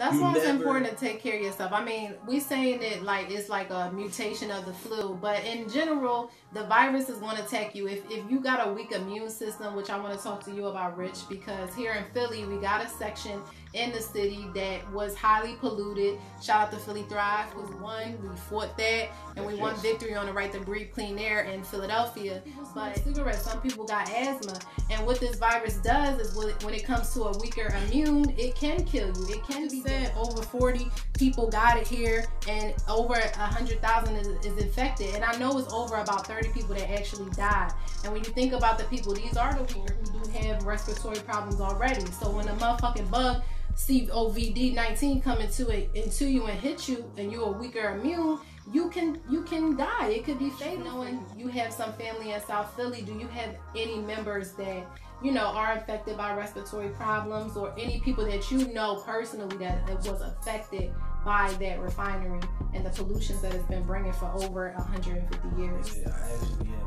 That's You why it's important to take care of yourself. I mean, we saying it like it's like a mutation of the flu, but in general, the virus is going to attack you. If if you got a weak immune system, which I want to talk to you about, Rich, because here in Philly, we got a section in the city that was highly polluted. Shout out to Philly Thrive was one. We fought that, and we won victory on the right to breathe clean air in Philadelphia. But cigarettes, some people got asthma, and what this virus does is when when it comes to a weaker immune, it can kill you. It can be said over 40 people got it here, and over a hundred thousand is, is infected. And I know it's over about 30 people that actually died. And when you think about the people, these are the people who do have respiratory problems already. So when a motherfucking bug COVID 19 come into it into you and hit you, and you're weaker immune, you can you can die. It could be fatal. Knowing you have some family in South Philly, do you have any members that you know are affected by respiratory problems, or any people that you know personally that, that was affected by that refinery and the pollutions that it's been bringing for over 150 years? Yeah, I actually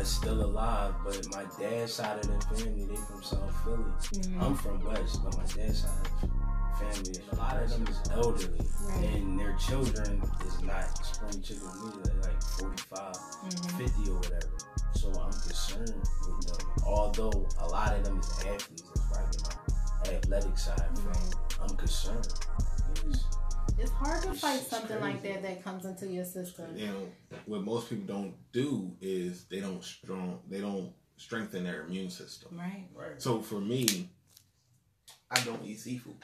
that's still alive, but my dad's side of the family, they from South Philly. Mhm. I'm from West, but my dad's side of the family, a lot of them is elderly, Right. and their children is not spring chicken either. They're like 45, Mhm. 50 or whatever. So I'm concerned with them. Although a lot of them is athletes, that's get my athletic side from. I'm concerned. It's hard to fight just something like that that comes into your system. you know what most people don't do is they don't strong they don't strengthen their immune system. Right. right. So for me, I don't eat seafood.